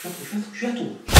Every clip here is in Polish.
Światło, światło, światło!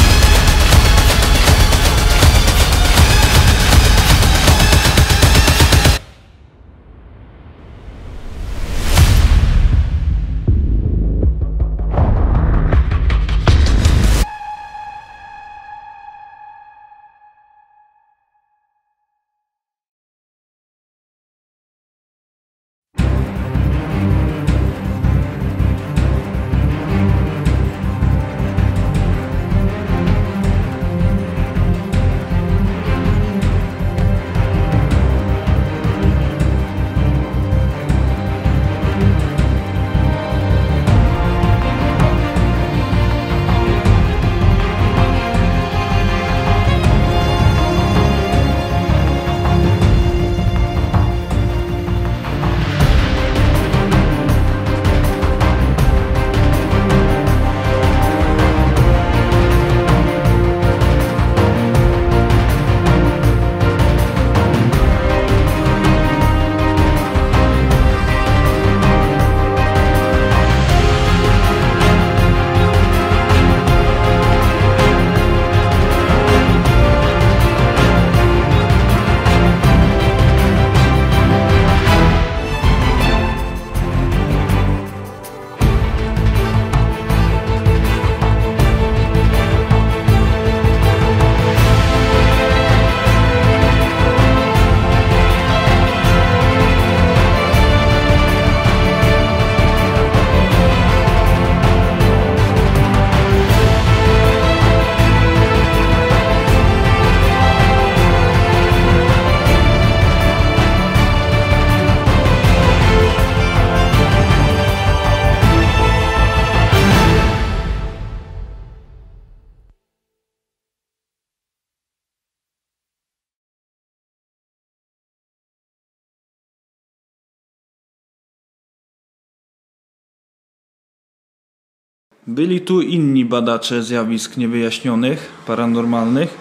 Byli tu inni badacze zjawisk niewyjaśnionych, paranormalnych.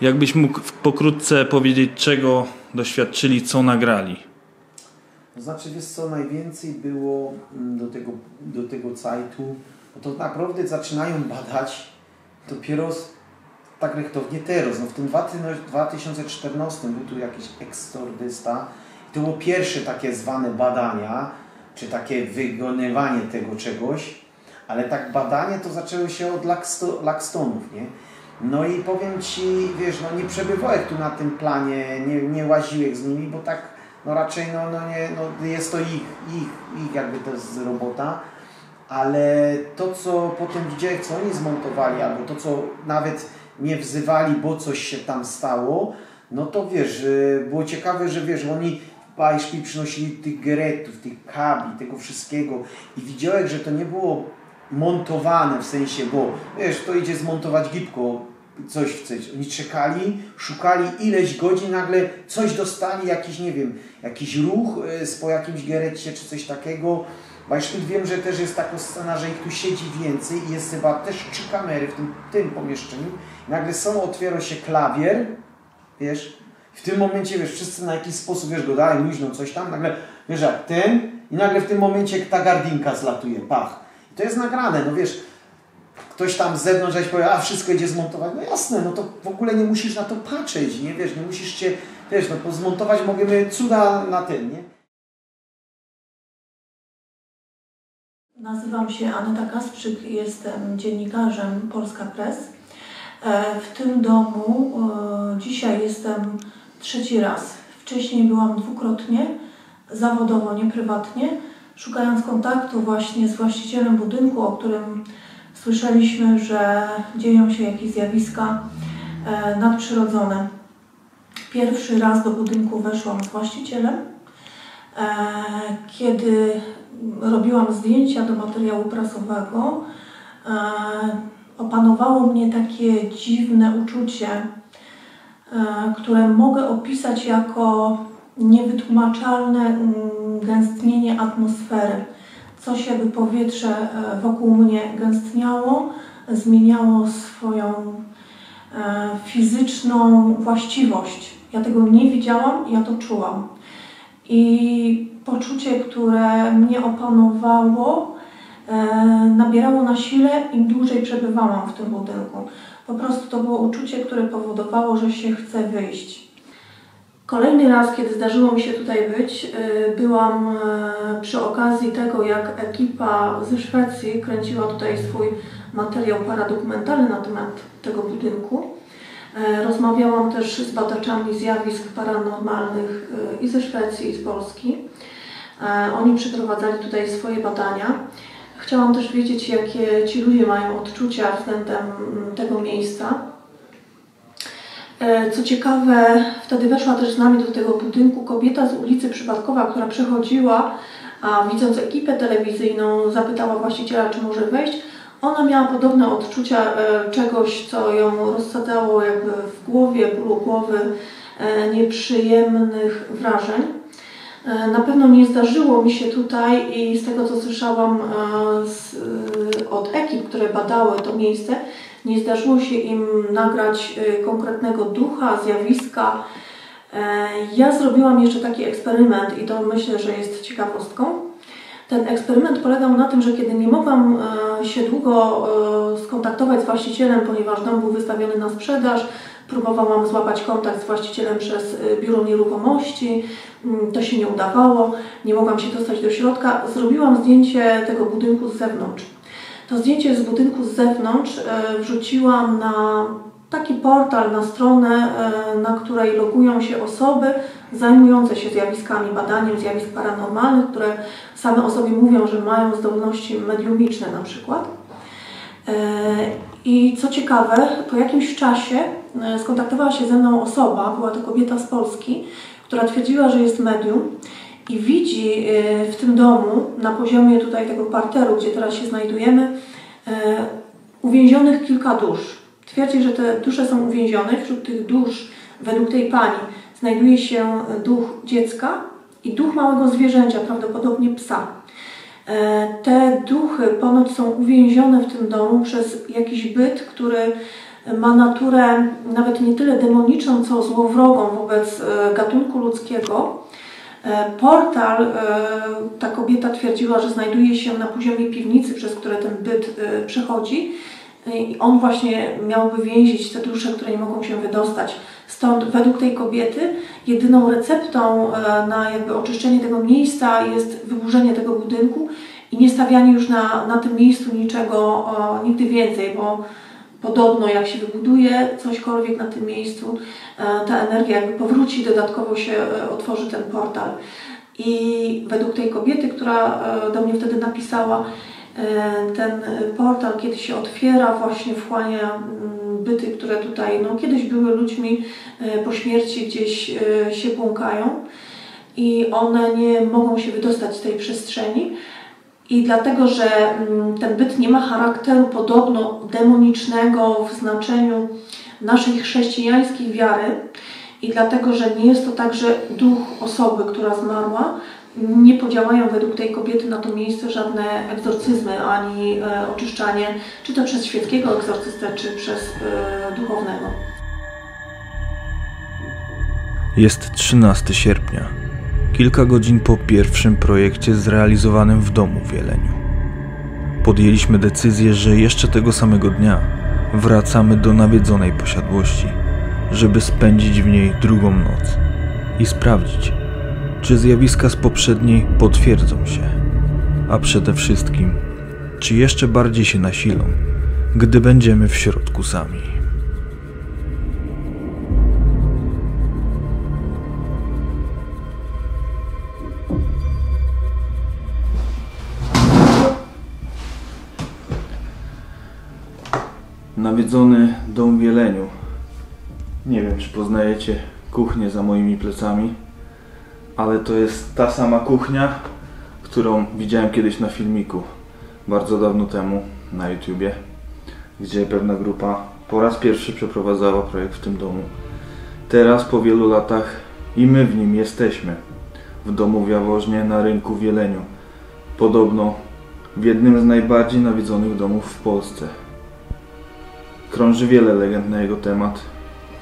Jakbyś mógł pokrótce powiedzieć, czego doświadczyli, co nagrali? To znaczy, wiesz co, najwięcej było mm, do tego, do tego sajtu, bo to naprawdę zaczynają badać dopiero tak rechtownie teraz. No w tym 2014 był tu jakiś eksordysta i to było pierwsze takie zwane badania, czy takie wykonywanie tego czegoś, ale tak badanie to zaczęło się od Lakstonów, nie? No i powiem Ci, wiesz, no nie przebywałeś tu na tym planie, nie, nie łaziłeś z nimi, bo tak no raczej no, no nie, no jest to ich, ich, ich jakby to jest robota, ale to co potem widziałeś, co oni zmontowali, albo to co nawet nie wzywali, bo coś się tam stało, no to wiesz, było ciekawe, że wiesz, oni bajszki przynosili tych geretów, tych kabli, tego wszystkiego i widziałeś, że to nie było montowane w sensie, bo wiesz, to idzie zmontować gipko, coś chceć. Oni czekali, szukali ileś godzin, nagle coś dostali, jakiś, nie wiem, jakiś ruch y, po jakimś gerecie czy coś takiego. Właśnie wiem, że też jest taka scena, że ich tu siedzi więcej i jest chyba też trzy kamery w tym, tym pomieszczeniu. Nagle są, otwiera się klawier, wiesz, w tym momencie, wiesz, wszyscy na jakiś sposób, wiesz, go dalej luźno coś tam, nagle, wiesz, jak ten i nagle w tym momencie ta gardinka zlatuje, pach. To jest nagrane, no wiesz, ktoś tam z zewnątrz powie, a wszystko idzie zmontować. No jasne, no to w ogóle nie musisz na to patrzeć, nie wiesz, nie musisz się, wiesz, no zmontować możemy cuda na tym, nie? Nazywam się Aneta Kasprzyk, jestem dziennikarzem Polska Press. E, w tym domu e, dzisiaj jestem trzeci raz. Wcześniej byłam dwukrotnie, zawodowo, nie prywatnie, szukając kontaktu właśnie z właścicielem budynku, o którym słyszeliśmy, że dzieją się jakieś zjawiska e, nadprzyrodzone. Pierwszy raz do budynku weszłam z właścicielem. E, kiedy robiłam zdjęcia do materiału prasowego, e, opanowało mnie takie dziwne uczucie, które mogę opisać jako niewytłumaczalne mm, gęstnienie atmosfery coś jakby powietrze e, wokół mnie gęstniało, zmieniało swoją e, fizyczną właściwość. Ja tego nie widziałam, ja to czułam. I poczucie, które mnie opanowało, nabierało na sile, im dłużej przebywałam w tym budynku. Po prostu to było uczucie, które powodowało, że się chce wyjść. Kolejny raz, kiedy zdarzyło mi się tutaj być, y, byłam y, przy okazji tego, jak ekipa ze Szwecji kręciła tutaj swój materiał paradokumentalny na temat tego budynku. Y, rozmawiałam też z badaczami zjawisk paranormalnych i ze Szwecji, i z Polski. Oni przeprowadzali tutaj swoje badania. Chciałam też wiedzieć, jakie ci ludzie mają odczucia względem tego miejsca. E, co ciekawe, wtedy weszła też z nami do tego budynku kobieta z ulicy Przypadkowa, która przechodziła, a widząc ekipę telewizyjną, zapytała właściciela, czy może wejść. Ona miała podobne odczucia e, czegoś, co ją rozsadzało jakby w głowie, bólu głowy, e, nieprzyjemnych wrażeń. Na pewno nie zdarzyło mi się tutaj i z tego co słyszałam z, od ekip, które badały to miejsce, nie zdarzyło się im nagrać y, konkretnego ducha, zjawiska. E, ja zrobiłam jeszcze taki eksperyment i to myślę, że jest ciekawostką. Ten eksperyment polegał na tym, że kiedy nie mogłam e, się długo e, skontaktować z właścicielem, ponieważ dom był wystawiony na sprzedaż, próbowałam złapać kontakt z właścicielem przez biuro nieruchomości, mm, to się nie udawało, nie mogłam się dostać do środka. Zrobiłam zdjęcie tego budynku z zewnątrz. To zdjęcie z budynku z zewnątrz e, wrzuciłam na taki portal, na stronę, e, na której logują się osoby zajmujące się zjawiskami, badaniem zjawisk paranormalnych, które same o sobie mówią, że mają zdolności mediumiczne na przykład. E, I co ciekawe, po jakimś czasie skontaktowała się ze mną osoba, była to kobieta z Polski, która twierdziła, że jest medium i widzi y, w tym domu, na poziomie tutaj tego parteru, gdzie teraz się znajdujemy, y, uwięzionych kilka dusz. Twierdzi, że te dusze są uwięzione. Wśród tych dusz, według tej pani, znajduje się duch dziecka i duch małego zwierzęcia, prawdopodobnie psa. E, te duchy ponoć są uwięzione w tym domu przez jakiś byt, który ma naturę nawet nie tyle demoniczną, co złowrogą wobec e, gatunku ludzkiego E, portal, e, ta kobieta twierdziła, że znajduje się na poziomie piwnicy, przez które ten byt e, przechodzi. I on właśnie miałby więzić te dusze, które nie mogą się wydostać. Stąd według tej kobiety jedyną receptą na jakby oczyszczenie tego miejsca jest wyburzenie tego budynku i nie stawianie już na, na tym miejscu niczego nigdy więcej, bo podobno jak się wybuduje cośkolwiek na tym miejscu, e, ta energia jakby powróci, dodatkowo się e, otworzy ten portal. I według tej kobiety, która e, do mnie wtedy napisała, ten portal, kiedy się otwiera, właśnie wchłania mm, byty, które tutaj no, kiedyś były ludźmi po śmierci, gdzieś się błąkają i one nie mogą się wydostać z tej przestrzeni. I dlatego, że mm, ten byt nie ma charakteru podobno demonicznego w znaczeniu naszej chrześcijańskiej wiary, i dlatego, że nie jest to także duch osoby, która zmarła, nie podziałają według tej kobiety na to miejsce żadne egzorcyzmy ani e, oczyszczanie, czy to przez świeckiego egzorcystę, czy przez e, duchownego. Jest 13 sierpnia kilka godzin po pierwszym projekcie zrealizowanym w domu w Jeleniu. Podjęliśmy decyzję, że jeszcze tego samego dnia wracamy do nawiedzonej posiadłości, żeby spędzić w niej drugą noc i sprawdzić, czy zjawiska z poprzedniej potwierdzą się, a przede wszystkim, czy jeszcze bardziej się nasilą, gdy będziemy w środku sami. Nawiedzony dom w Jeleniu. Nie wiem, czy poznajecie kuchnię za moimi plecami, ale to jest ta sama kuchnia, którą widziałem kiedyś na filmiku bardzo dawno temu na YouTubie, gdzie pewna grupa po raz pierwszy przeprowadzała projekt w tym domu. Teraz po wielu latach i my w nim jesteśmy. W domu w Jaworznie na rynku w Jeleniu. Podobno w jednym z najbardziej nawiedzonych domów w Polsce. Krąży wiele legend na jego temat,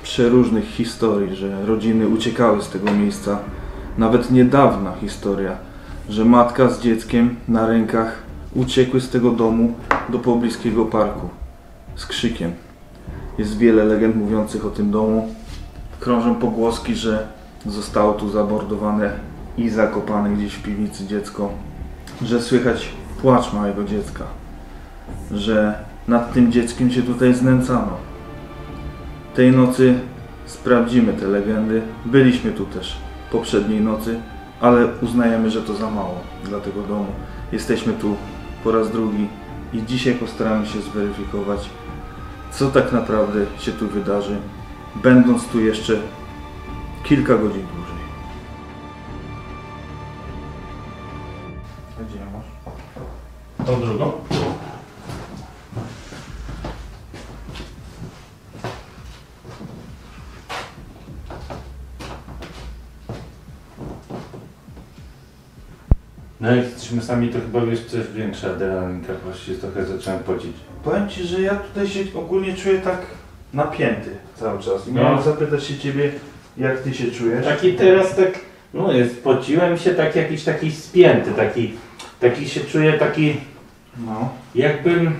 przeróżnych historii, że rodziny uciekały z tego miejsca. Nawet niedawna historia, że matka z dzieckiem na rękach uciekły z tego domu do pobliskiego parku z krzykiem. Jest wiele legend mówiących o tym domu. Krążą pogłoski, że zostało tu zamordowane i zakopane gdzieś w piwnicy dziecko, że słychać płacz małego dziecka, że nad tym dzieckiem się tutaj znęcano. Tej nocy sprawdzimy te legendy. Byliśmy tu też poprzedniej nocy, ale uznajemy, że to za mało dla tego domu. Jesteśmy tu po raz drugi i dzisiaj postaramy się zweryfikować, co tak naprawdę się tu wydarzy, będąc tu jeszcze kilka godzin dłużej. Gdzie masz? Tą drugą? No jak jesteśmy sami, to chyba jest coś większa adrenalinka, właściwie trochę zacząłem pocić. Powiem Ci, że ja tutaj się ogólnie czuję tak napięty cały czas. I No. miałem zapytać się Ciebie, jak Ty się czujesz. Taki teraz tak, no jest, pociłem się tak jakiś taki spięty, taki, taki się czuję taki, No. jakbym,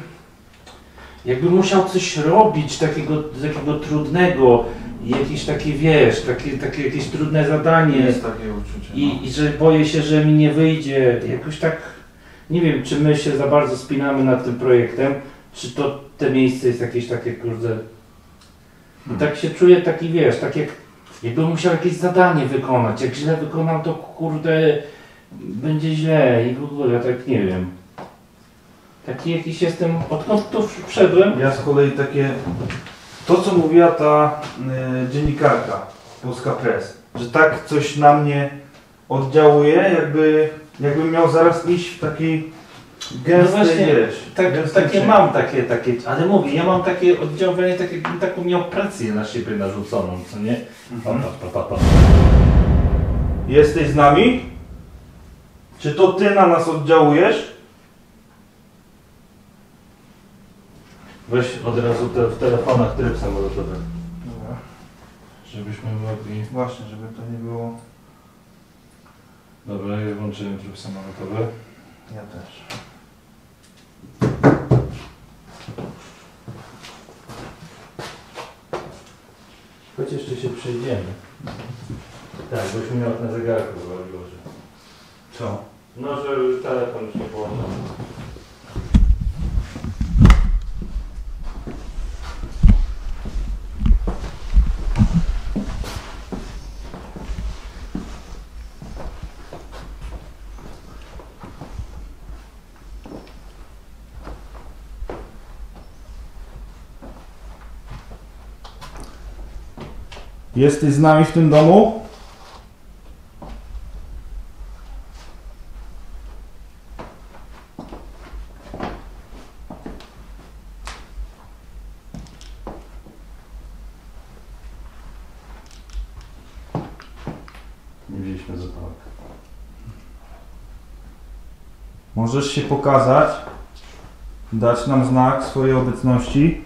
jakbym musiał coś robić takiego, takiego trudnego, jakieś takie, wiesz, takie, takie jakieś trudne zadanie. Jest takie uczucie. no. I, I że boję się, że mi nie wyjdzie. Jakoś tak, nie wiem, czy my się za bardzo spinamy nad tym projektem, czy to te miejsce jest jakieś takie, kurde... Hmm. tak się czuję taki, wiesz, tak jak, jakbym musiał jakieś zadanie wykonać. Jak źle wykonam, to kurde, będzie źle i w ogóle, tak nie wiem. Taki jakiś jestem, odkąd tu wszedłem, Ja z kolei takie, to co mówiła ta y, dziennikarka Polska Press, że tak coś na mnie oddziałuje, jakby, jakbym miał zaraz iść w takiej gęstej, No właśnie, wiesz, Tak, takie mam, takie, takie, ale mówię, ja mam takie oddziaływanie, tak jakbym taką miał presję na siebie narzuconą, co nie? Mhm. pa, pa, pa. Jesteś z nami? Czy to ty na nas oddziałujesz? Weź od razu te, w telefonach tryb samolotowy, żebyśmy mogli... Właśnie, żeby to nie było... Dobra, ja włączyłem tryb samolotowy. Ja też. Choć jeszcze się przejdziemy. Tak, bośmy miał na zegarku wywaliło, że... Co? No, że telefon już nie Jesteś z nami w tym domu? Nie wzięliśmy zapałek. Możesz się pokazać, dać nam znak swojej obecności.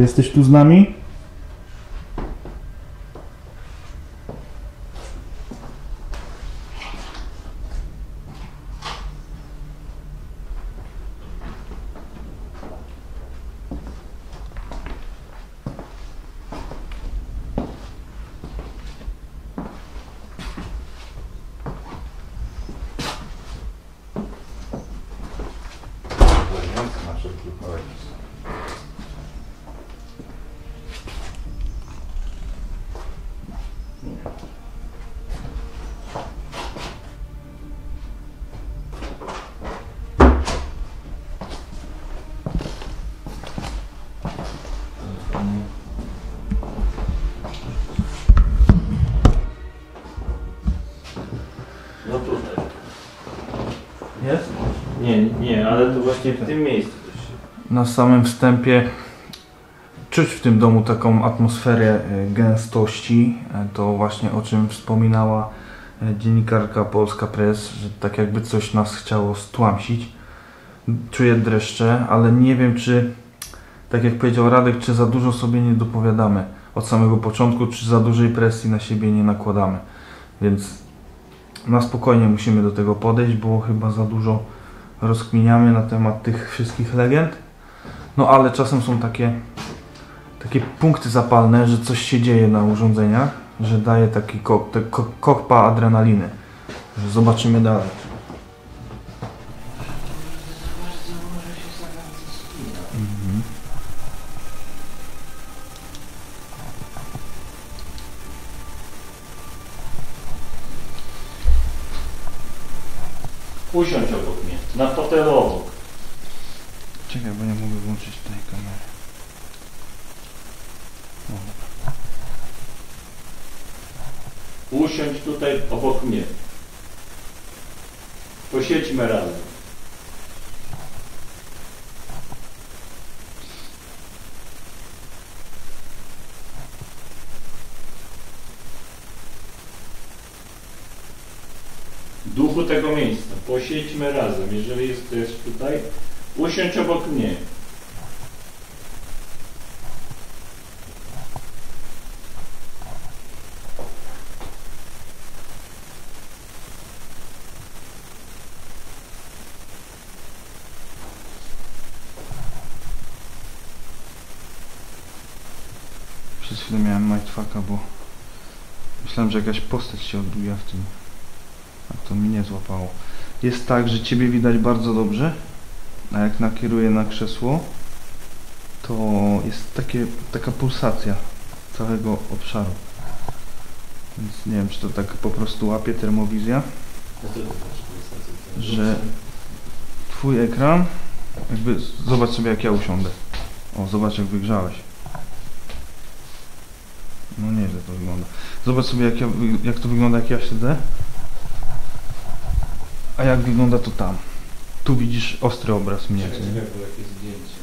Jesteś tu z nami? Zajmujący nasze wypływałek. No tutaj. Jest? Nie, nie, ale to właśnie w tym miejscu. to się- Na samym wstępie czuć w tym domu taką atmosferę e, gęstości, e, to właśnie o czym wspominała e, dziennikarka Polska Press, że tak jakby coś nas chciało stłamsić. Czuję dreszcze, ale nie wiem czy, tak jak powiedział Radek, czy za dużo sobie nie dopowiadamy od samego początku, czy za dużej presji na siebie nie nakładamy. Więc na spokojnie musimy do tego podejść, bo chyba za dużo rozkminiamy na temat tych wszystkich legend. No ale czasem są takie, takie punkty zapalne, że coś się dzieje na urządzeniach, że daje taki kok, te ko- kokpa adrenaliny. Że zobaczymy dalej. Posiedźmy razem. Duchu tego miejsca, posiedźmy razem. Jeżeli jesteś tutaj, usiądź obok mnie. Przez chwilę miałem mindfucka, bo myślałem, że jakaś postać się odbija w tym. A to mi nie złapało. Jest tak, że Ciebie widać bardzo dobrze, a jak nakieruję na krzesło, to jest takie, taka pulsacja całego obszaru. Więc nie wiem, czy to tak po prostu łapie termowizja, że Twój ekran, jakby zobacz sobie jak ja usiądę. O, zobacz jak wygrzałeś. No nieźle to wygląda. Zobacz sobie jak, ja, jak to wygląda jak ja siedzę. A jak wygląda to tam. Tu widzisz ostry obraz mnie. jakie zdjęcie.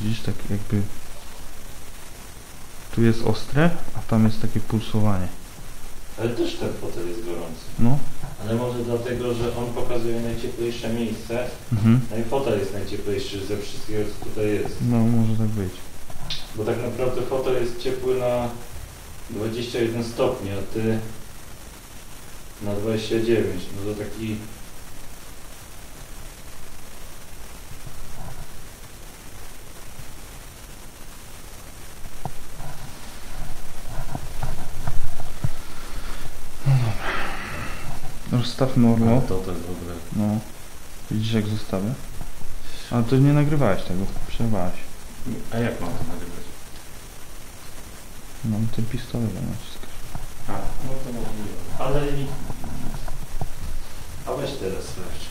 Widzisz tak jakby tu jest ostre, a tam jest takie pulsowanie. Ale też ten fotel jest gorący. No. Ale może dlatego, że on pokazuje najcieplejsze miejsce, Mhm. no i fotel jest najcieplejszy ze wszystkiego, co tutaj jest. No może tak być. Bo tak naprawdę fotel jest ciepły na 21 stopni, a ty na 29. No to taki... Rozstawmy orlo. No to to w ogóle... No. Widzisz jak zostawię? Ale to nie nagrywałeś tego, przerwałeś. A jak mam to nagrywać? No ten pistolet naciskasz. A, no to możliwe. Ale i... A weź teraz sprawdź.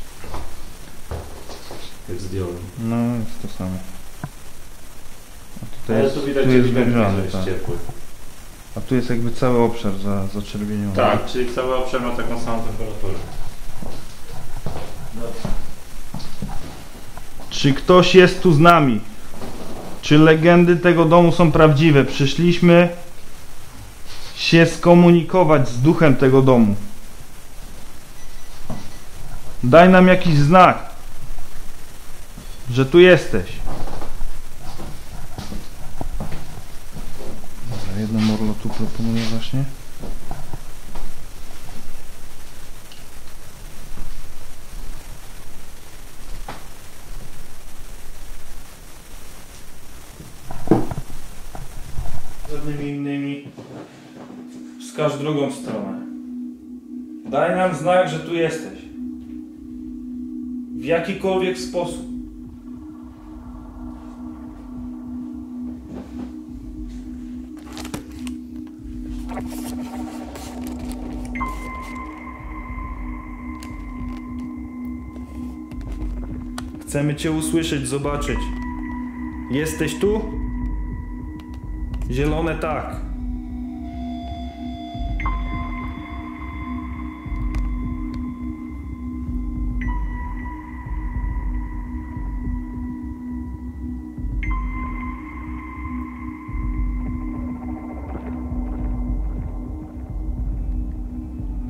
Jak zdjąłem. No jest to samo. A tutaj Ale jest, tu widać, tu że jest wygrzany, że jest tak. ciepły. A tu jest jakby cały obszar za, zaczerwieniony. Tak, czyli cały obszar ma taką samą temperaturę. Czy ktoś jest tu z nami? Czy legendy tego domu są prawdziwe? Przyszliśmy się skomunikować z duchem tego domu. Daj nam jakiś znak, że tu jesteś. Dobra, jedno morlo tu proponuję właśnie. żadnymi innymi. Wskaż drugą stronę. Daj nam znak, że tu jesteś. W jakikolwiek sposób. Chcemy Cię usłyszeć, zobaczyć. Jesteś tu? Zielone tak.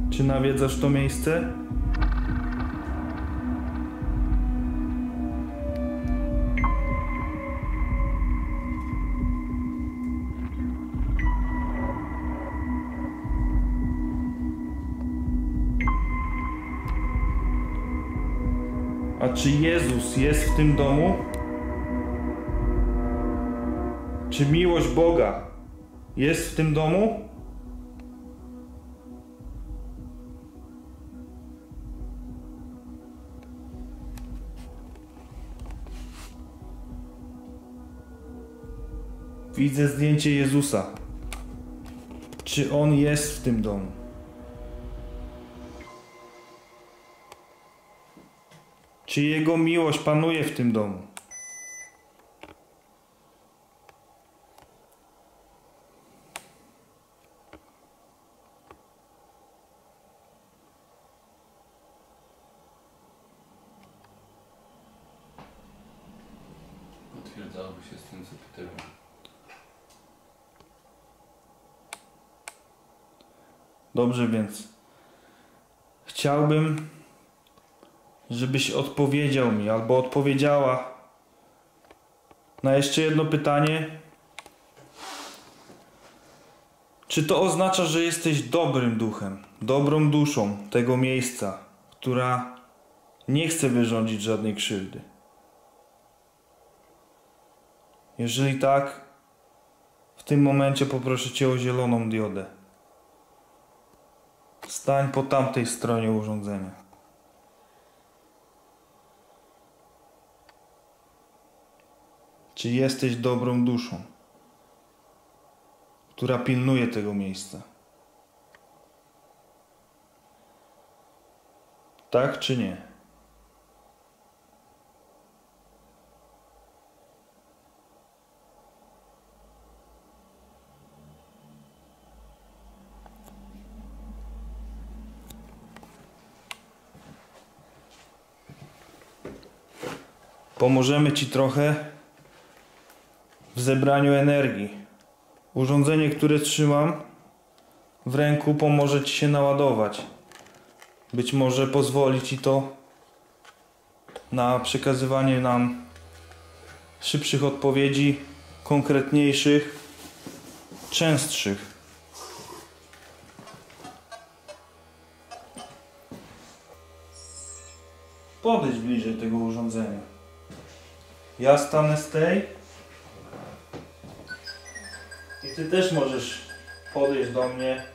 Czy nawiedzasz to miejsce? Czy Jezus jest w tym domu? Czy miłość Boga jest w tym domu? Widzę zdjęcie Jezusa. Czy On jest w tym domu? Czy Jego miłość panuje w tym domu? Potwierdzałoby się z tym, co pytałem. Dobrze więc. Chciałbym, żebyś odpowiedział mi albo odpowiedziała na jeszcze jedno pytanie. Czy to oznacza, że jesteś dobrym duchem, dobrą duszą tego miejsca, która nie chce wyrządzić żadnej krzywdy? Jeżeli tak, w tym momencie poproszę Cię o zieloną diodę. Stań po tamtej stronie urządzenia. Czy jesteś dobrą duszą, która pilnuje tego miejsca? Tak czy nie? Pomożemy Ci trochę w zebraniu energii. Urządzenie, które trzymam w ręku, pomoże Ci się naładować. Być może pozwoli Ci to na przekazywanie nam szybszych odpowiedzi, konkretniejszych, częstszych. Podejdź bliżej tego urządzenia. Ja stanę z tej. Ty też możesz podejść do mnie.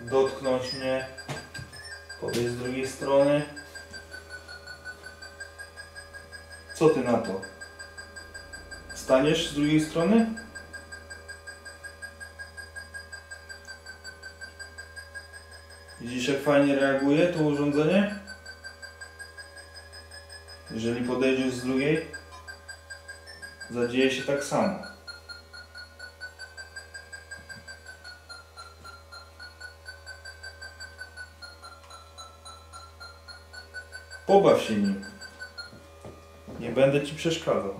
Dotknąć mnie. Podejść z drugiej strony. Co ty na to? Staniesz z drugiej strony? Widzisz jak fajnie reaguje to urządzenie? Jeżeli podejdziesz z drugiej, zadzieje się tak samo. Pobaw się nim. Nie będę ci przeszkadzał.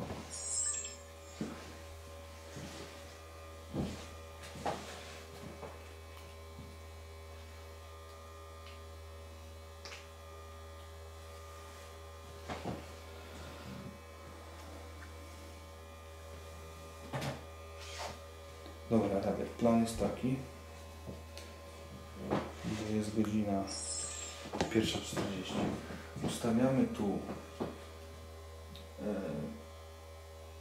Dobra, Radek, plan jest taki. że Jest godzina 1.40. Ustawiamy tu e,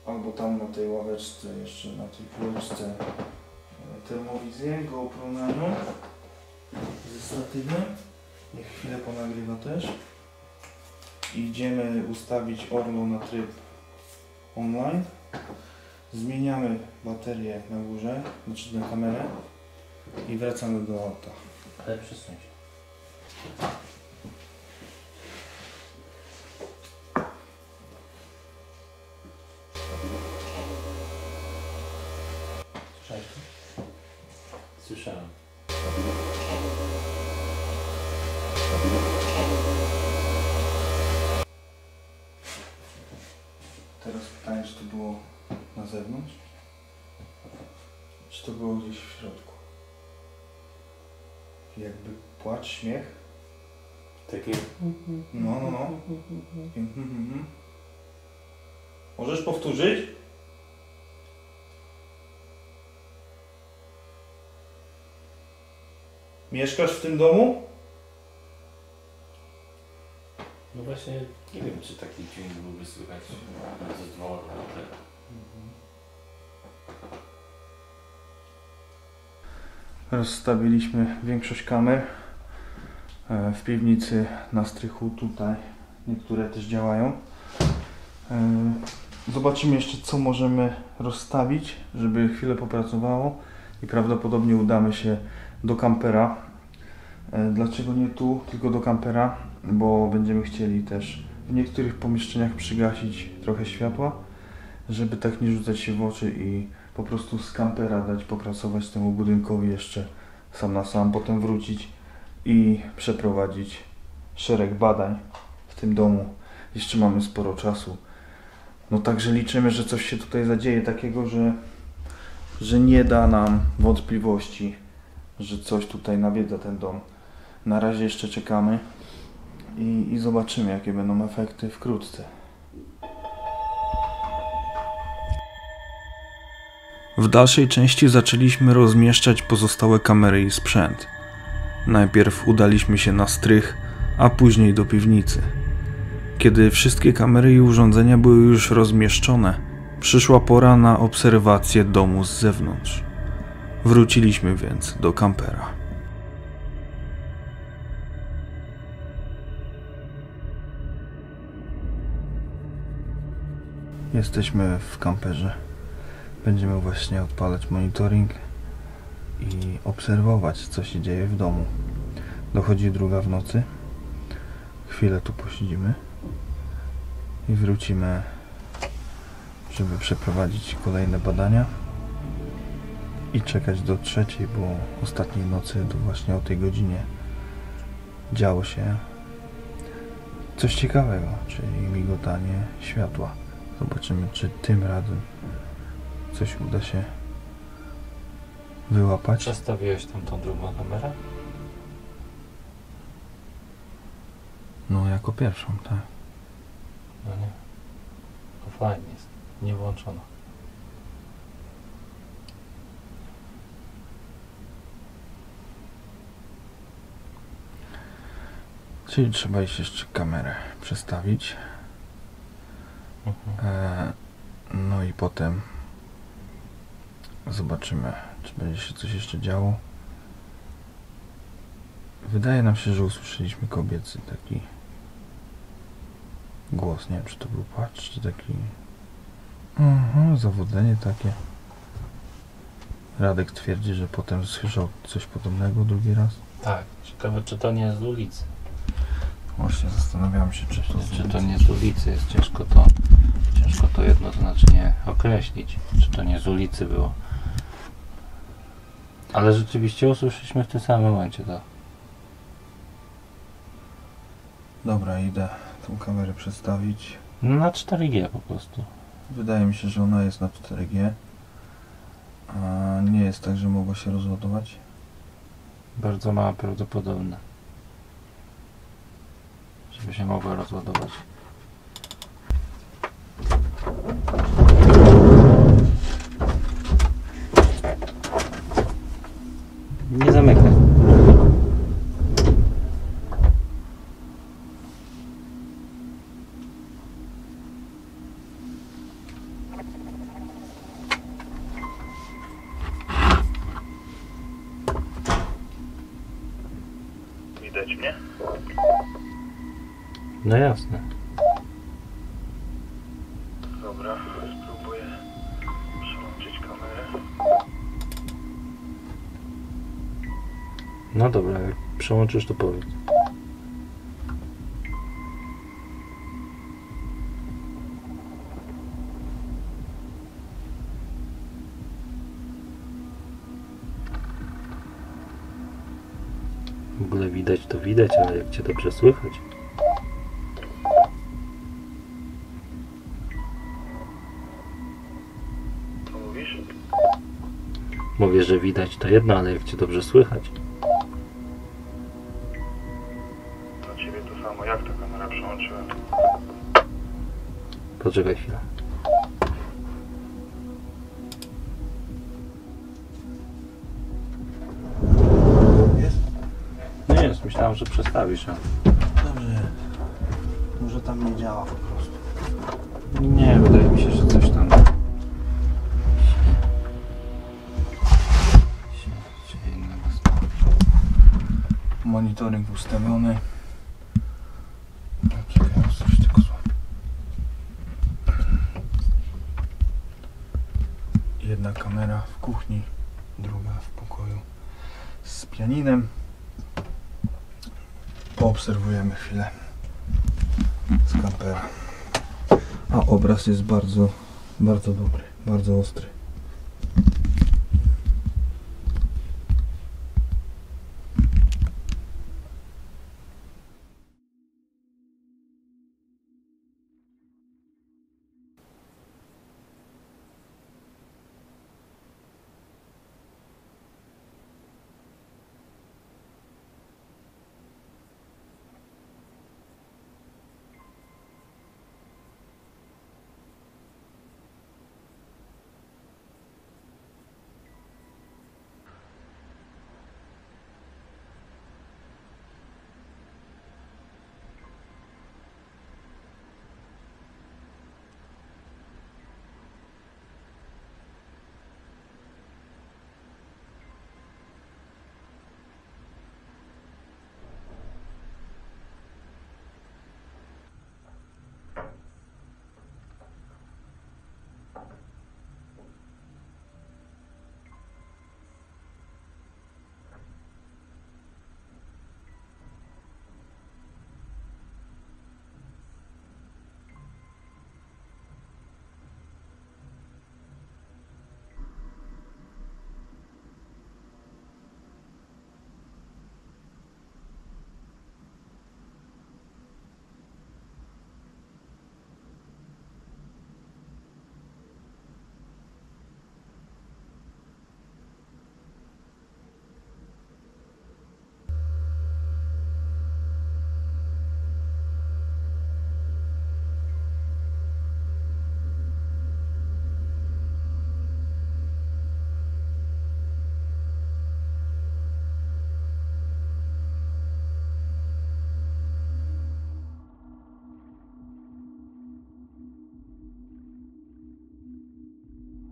albo tam na tej ławeczce, jeszcze na tej półeczce e, termowizję, GoPro na nią ze statywem. Niech chwilę ponagrywa też. Idziemy ustawić Orlo na tryb online. Zmieniamy baterię na górze, znaczy na kamerę i wracamy do auta. Ale przesuń się. Słyszałem. Teraz pytanie, czy to było na zewnątrz? Czy to było gdzieś w środku? Jakby płacz, śmiech? Takie... No, no, no. Możesz powtórzyć? Mieszkasz w tym domu? No właśnie, nie wiem, czy taki dźwięk byłby słychać ze dworu. Rozstawiliśmy większość kamer w piwnicy na strychu tutaj. Niektóre też działają. E, Zobaczymy jeszcze co możemy rozstawić, żeby chwilę popracowało i prawdopodobnie udamy się do kampera. E, Dlaczego nie tu, tylko do kampera? Bo będziemy chcieli też w niektórych pomieszczeniach przygasić trochę światła, żeby tak nie rzucać się w oczy i po prostu z kampera dać popracować temu budynkowi jeszcze sam na sam, potem wrócić i przeprowadzić szereg badań w tym domu. Jeszcze mamy sporo czasu. No także liczymy, że coś się tutaj zadzieje takiego, że, że nie da nam wątpliwości, że coś tutaj nawiedza ten dom. Na razie jeszcze czekamy i, i zobaczymy, jakie będą efekty wkrótce. W dalszej części zaczęliśmy rozmieszczać pozostałe kamery i sprzęt. Najpierw udaliśmy się na strych, a później do piwnicy. Kiedy wszystkie kamery i urządzenia były już rozmieszczone, przyszła pora na obserwację domu z zewnątrz. Wróciliśmy więc do kampera. Jesteśmy w kamperze. Będziemy właśnie odpalać monitoring i obserwować, co się dzieje w domu. Dochodzi druga w nocy. Chwilę tu posiedzimy i wrócimy, żeby przeprowadzić kolejne badania i czekać do trzeciej, bo ostatniej nocy, to właśnie o tej godzinie działo się coś ciekawego, czyli migotanie światła. Zobaczymy, czy tym razem coś uda się wyłapać. Przestawiłeś tam tą drugą kamerę? No, jako pierwszą, tak. No nie. Offline jest. Nie włączona. Czyli trzeba iść jeszcze kamerę przestawić. Mhm. E, no i potem zobaczymy, czy będzie się coś jeszcze działo. Wydaje nam się, że usłyszeliśmy kobiecy taki głos. Nie wiem, czy to był płacz, czy taki mhm, zawodzenie takie. Radek twierdzi, że potem słyszał coś podobnego drugi raz. Tak. Ciekawe, czy to nie z ulicy. Właśnie zastanawiam się, czy to, Czy to nie z ulicy jest ciężko to, ciężko to jednoznacznie określić, czy to nie z ulicy było. Ale rzeczywiście usłyszeliśmy w tym samym momencie to. Dobra, idę tą kamerę przestawić. No na 4G po prostu. Wydaje mi się, że ona jest na 4G. A nie jest tak, że mogła się rozładować. Bardzo mało prawdopodobne. Żeby się mogła rozładować. Nie zamykaj. Widać mnie? No jasne. Dobra, No dobra, jak przełączysz to powiedz. ogóle widać, to widać, ale jak cię dobrze słychać. Mówię, że widać to jedno, ale jak cię dobrze słychać. Poczekaj chwilę. Jest? Nie jest, myślałem, że przestawisz. A... Dobrze. Może tam nie działa po prostu. Nie, wydaje mi się, że coś tam. Monitoring ustawiony. No, Czekaj, ja coś tylko złapię. Jedna kamera w kuchni, druga w pokoju z pianinem. Poobserwujemy chwilę z kampera. A obraz jest bardzo, bardzo dobry, bardzo ostry.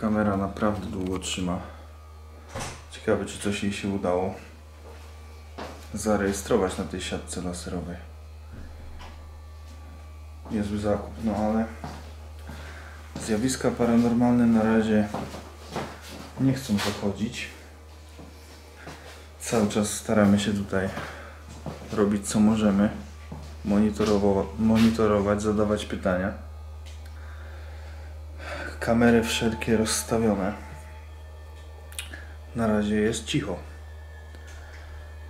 kamera naprawdę długo trzyma. Ciekawe, czy coś jej się udało zarejestrować na tej siatce laserowej. Niezły zakup, no ale zjawiska paranormalne na razie nie chcą zachodzić. Cały czas staramy się tutaj robić co możemy, monitorować, zadawać pytania. Kamery wszelkie rozstawione. Na razie jest cicho.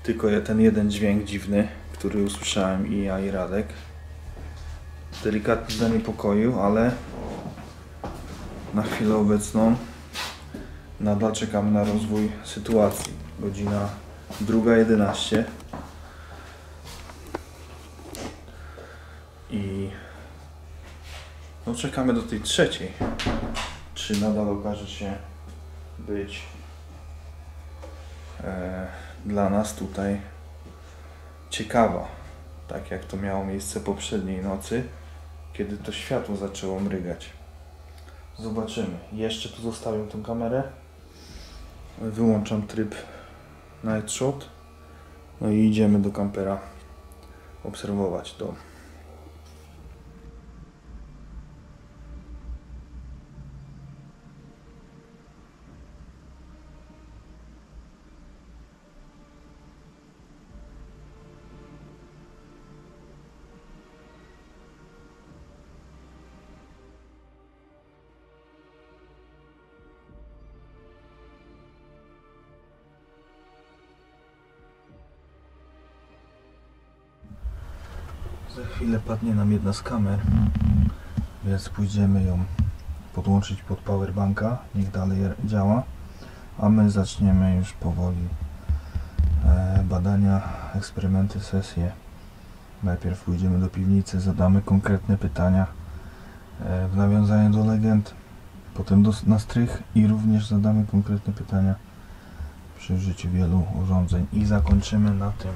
Tylko ten jeden dźwięk dziwny, który usłyszałem i ja i Radek. Delikatnie zaniepokoił, ale na chwilę obecną nadal czekamy na rozwój sytuacji. Godzina 2.11 i no czekamy do tej trzeciej. Czy nadal okaże się być e, dla nas tutaj ciekawa, tak jak to miało miejsce poprzedniej nocy, kiedy to światło zaczęło mrygać. Zobaczymy. Jeszcze tu zostawię tę kamerę. Wyłączam tryb Night Shot. No i idziemy do kampera obserwować dom. Za chwilę padnie nam jedna z kamer, więc pójdziemy ją podłączyć pod powerbanka, niech dalej działa, a my zaczniemy już powoli e, badania, eksperymenty, sesje. Najpierw pójdziemy do piwnicy, zadamy konkretne pytania e, w nawiązaniu do legend, potem do, na strych i również zadamy konkretne pytania przy użyciu wielu urządzeń. I zakończymy na tym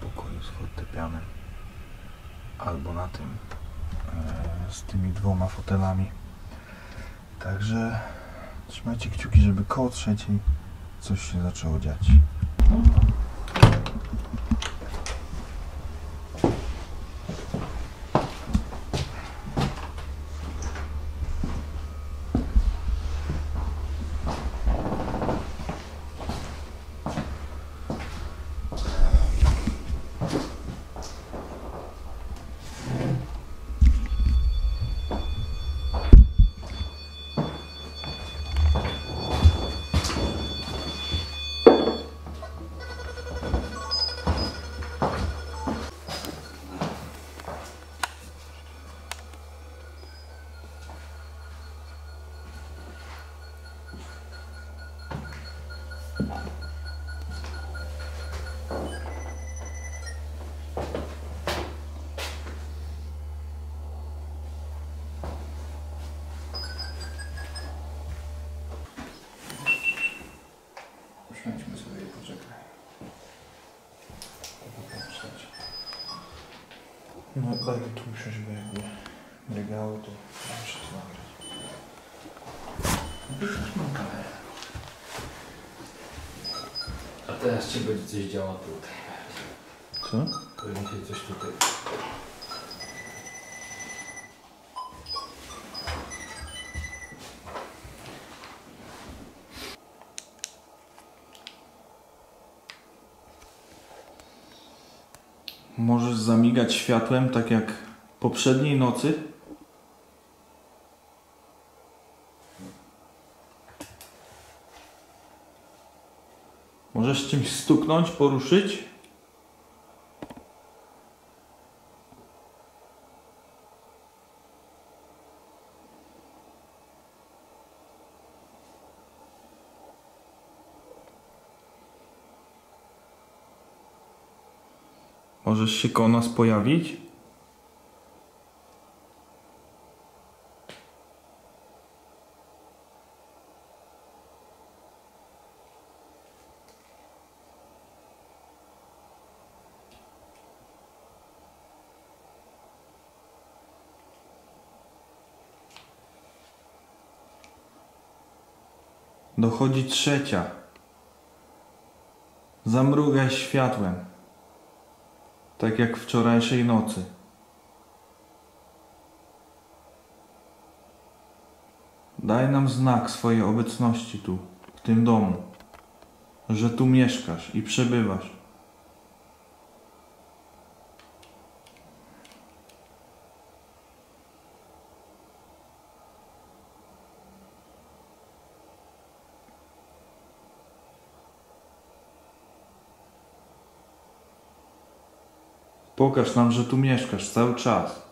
pokoju z fortepianem albo na tym e, z tymi dwoma fotelami. Także trzymajcie kciuki, żeby koło trzeciej coś się zaczęło dziać. Usiądźmy sobie, poczekaj. Popatrzeć. No daj mi tu usiąść, bo jakby mrygało, to muszę to nagrać. Wyszedł mam kamerę. A teraz czy będzie coś działo tutaj? Co? Się coś tutaj. Możesz zamigać światłem, tak jak poprzedniej nocy? Możesz czymś stuknąć, poruszyć? Możesz się koło nas pojawić? Dochodzi trzecia. Zamrugaj światłem. Tak jak wczorajszej nocy. Daj nam znak swojej obecności tu, w tym domu, że tu mieszkasz i przebywasz. Pokaż nam, że tu mieszkasz cały czas.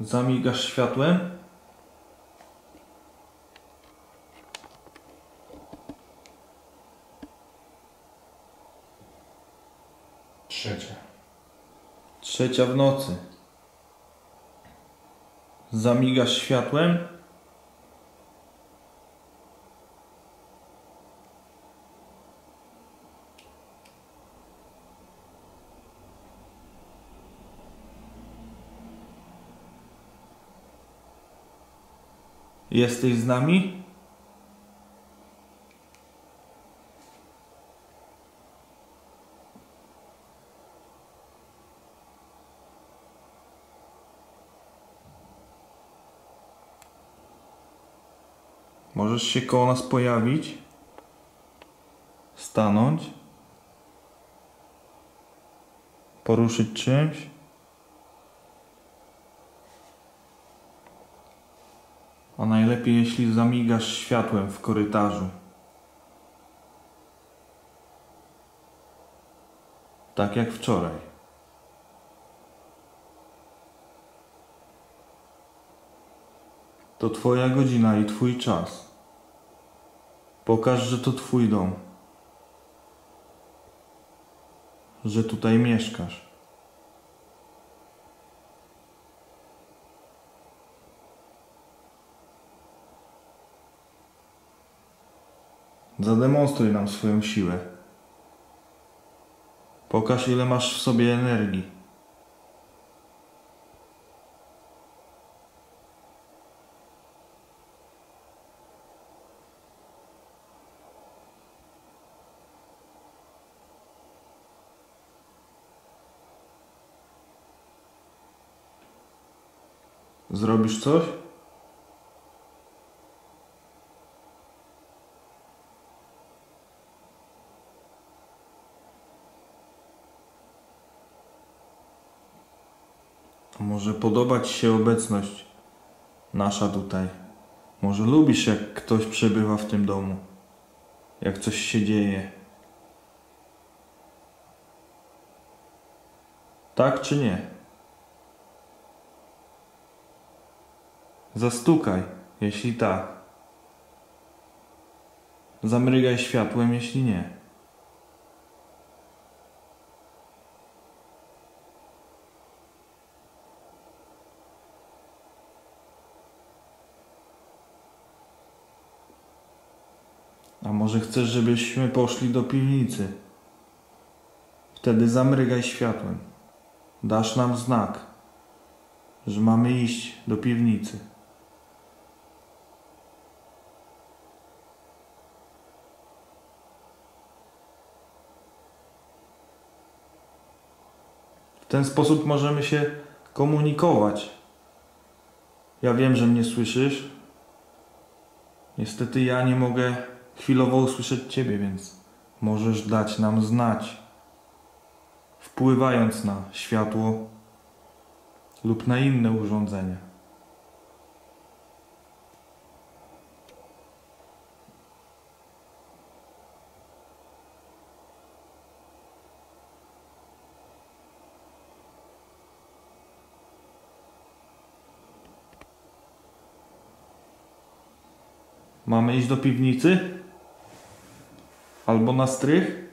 Zamigasz światłem? Trzecia. Trzecia w nocy. Zamigasz światłem? Jesteś z nami? Możesz się koło nas pojawić, stanąć, poruszyć czymś. A najlepiej, jeśli zamigasz światłem w korytarzu. Tak jak wczoraj. To Twoja godzina i Twój czas. Pokaż, że to Twój dom. Że tutaj mieszkasz. Zademonstruj nam swoją siłę. Pokaż, ile masz w sobie energii. Zrobisz coś? Może podoba Ci się obecność nasza tutaj. Może lubisz, jak ktoś przebywa w tym domu, jak coś się dzieje. Tak czy nie? Zastukaj, jeśli tak. Zamrygaj światłem, jeśli nie. A może chcesz, żebyśmy poszli do piwnicy? Wtedy zamrygaj światłem. Dasz nam znak, że mamy iść do piwnicy. W ten sposób możemy się komunikować. Ja wiem, że mnie słyszysz. Niestety ja nie mogę chwilowo usłyszeć Ciebie, więc możesz dać nam znać, wpływając na światło lub na inne urządzenia. Mamy iść do piwnicy? Albo na strych?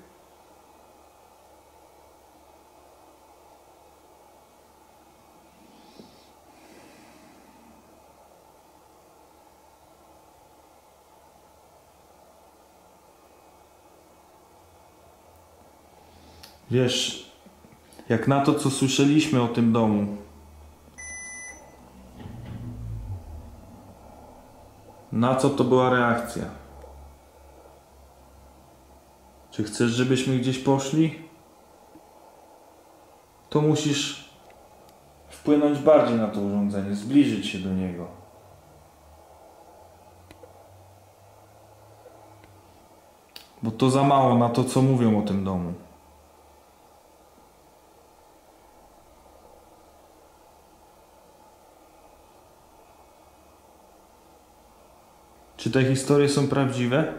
Wiesz, jak na to, co słyszeliśmy o tym domu, Na co to była reakcja? Czy chcesz, żebyśmy gdzieś poszli? To musisz wpłynąć bardziej na to urządzenie, zbliżyć się do niego. Bo to za mało na to, co mówią o tym domu. Czy te historie są prawdziwe?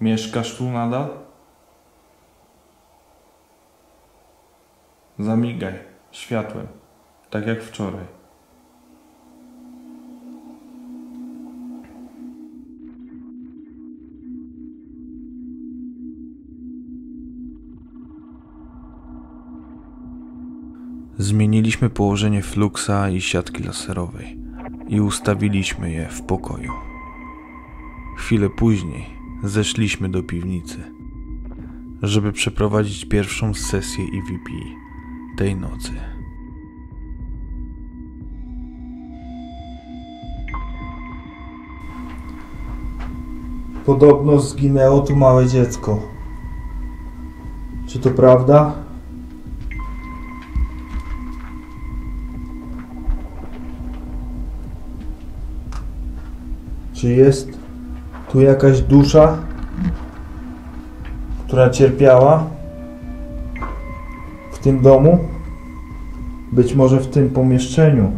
Mieszkasz tu nadal? Zamigaj światłem, tak jak wczoraj. Zmieniliśmy położenie fluksa i siatki laserowej i ustawiliśmy je w pokoju. Chwilę później zeszliśmy do piwnicy, żeby przeprowadzić pierwszą sesję EVP tej nocy. Podobno zginęło tu małe dziecko. Czy to prawda? Czy jest tu jakaś dusza, która cierpiała w tym domu? Być może w tym pomieszczeniu.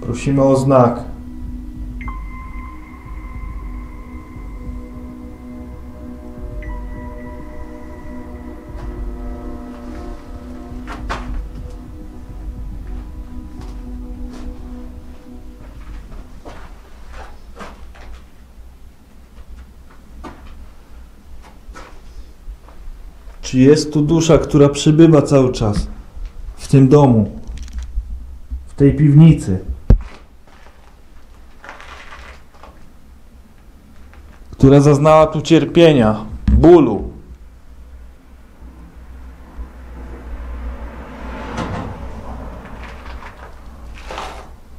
Prosimy o znak. Czy jest tu dusza, która przybywa cały czas w tym domu, w tej piwnicy? Która zaznała tu cierpienia, bólu.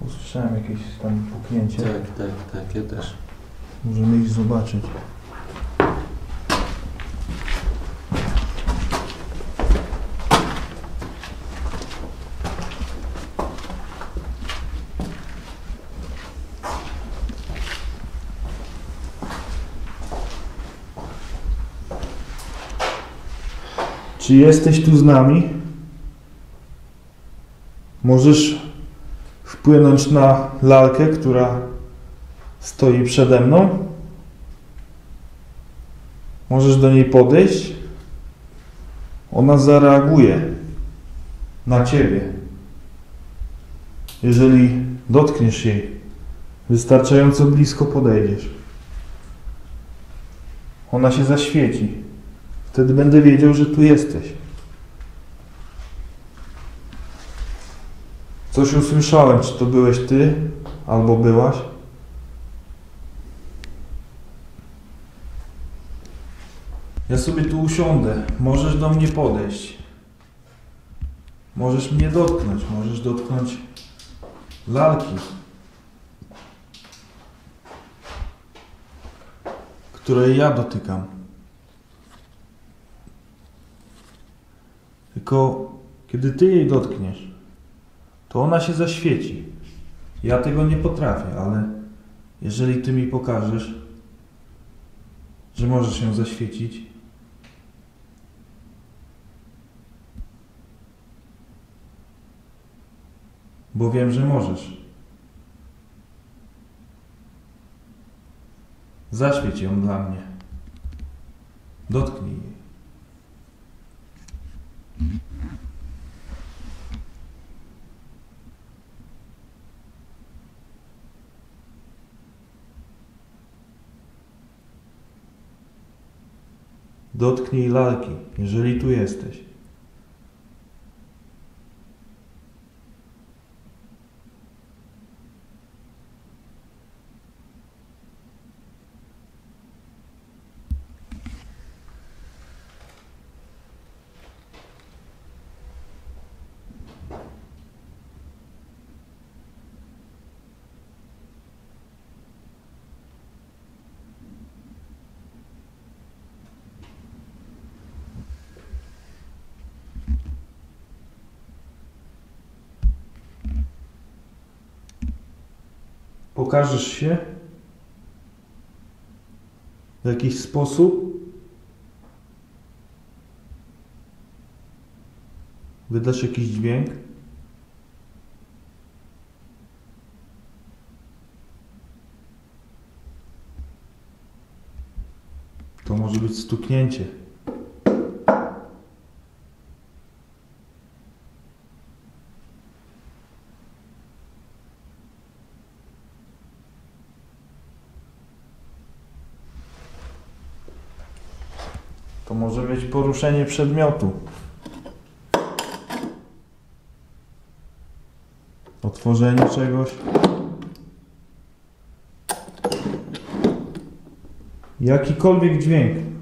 Usłyszałem jakieś tam puknięcie. Tak, tak, tak, ja też. Możemy ich zobaczyć. Czy jesteś tu z nami? Możesz wpłynąć na lalkę, która stoi przede mną. Możesz do niej podejść. Ona zareaguje na ciebie. Jeżeli dotkniesz jej, wystarczająco blisko podejdziesz. Ona się zaświeci. Wtedy będę wiedział, że tu jesteś. Coś usłyszałem, czy to byłeś ty, albo byłaś. Ja sobie tu usiądę. Możesz do mnie podejść. Możesz mnie dotknąć. Możesz dotknąć lalki, której ja dotykam. Tylko kiedy ty jej dotkniesz, to ona się zaświeci. Ja tego nie potrafię, ale jeżeli ty mi pokażesz, że możesz się zaświecić, bo wiem, że możesz. Zaświeć ją dla mnie. Dotknij jej. Dotknij lalki, jeżeli tu jesteś. pokażesz się w jakiś sposób, wydasz jakiś dźwięk. To może być stuknięcie. poruszenie przedmiotu. Otworzenie czegoś. Jakikolwiek dźwięk.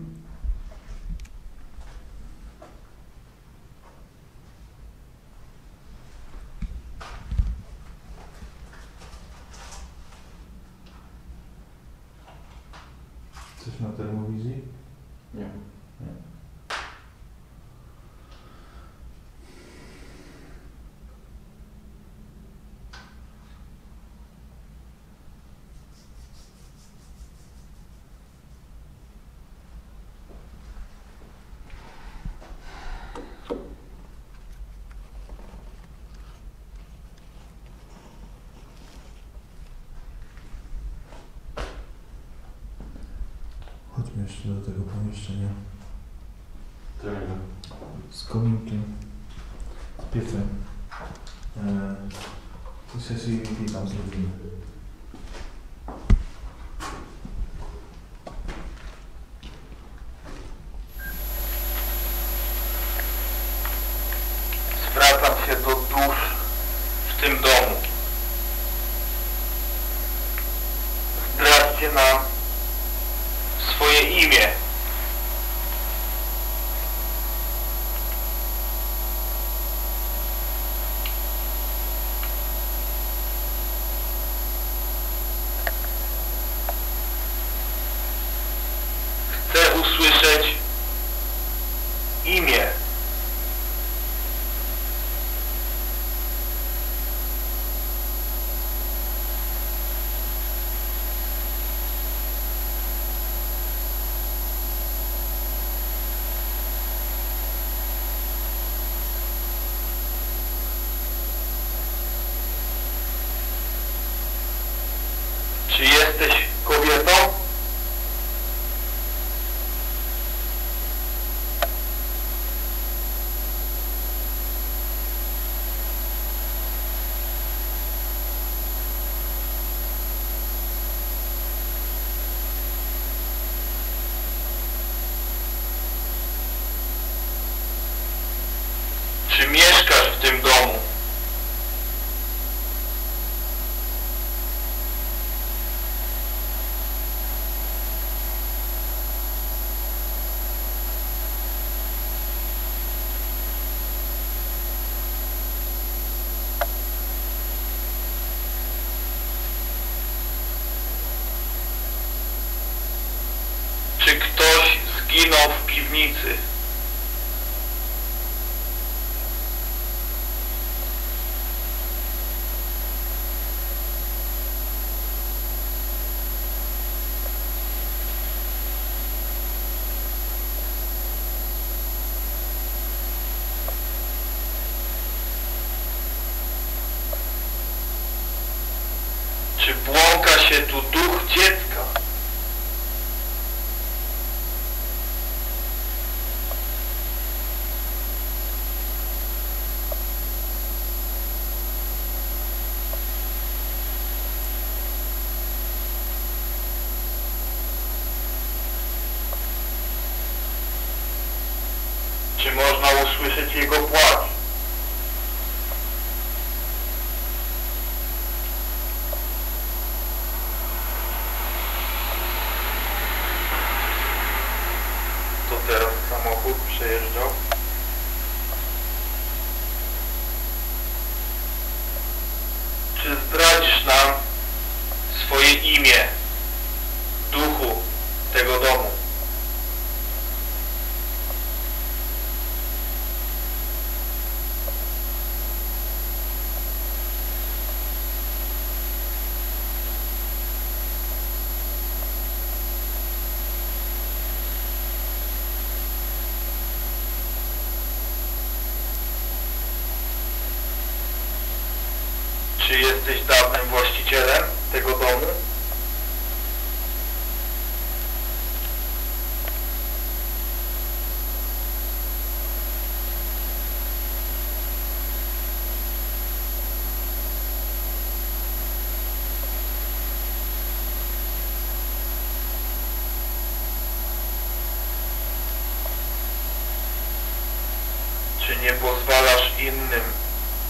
zginął w piwnicy. na usłyszeć jego płacz. Jesteś dawnym właścicielem tego domu? Czy nie pozwalasz innym